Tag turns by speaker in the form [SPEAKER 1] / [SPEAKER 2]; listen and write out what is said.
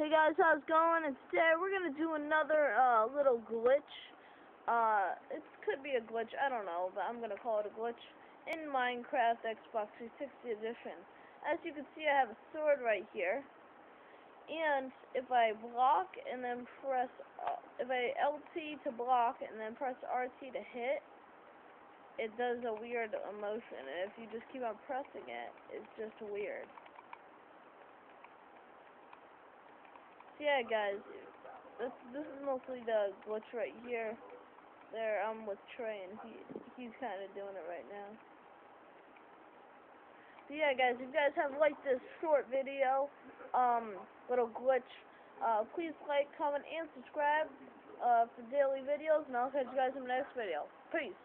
[SPEAKER 1] Hey guys, how's it going? And today we're gonna do another uh, little glitch. Uh, it could be a glitch, I don't know, but I'm gonna call it a glitch in Minecraft Xbox 360 Edition. As you can see, I have a sword right here, and if I block and then press, uh, if I LT to block and then press RT to hit, it does a weird emotion, and if you just keep on pressing it, it's just weird. Yeah, guys, this this is mostly the glitch right here. There, I'm with Trey, and he he's kind of doing it right now. So yeah, guys, if you guys have liked this short video, um, little glitch, uh, please like, comment, and subscribe uh, for daily videos, and I'll catch you guys in the next video. Peace.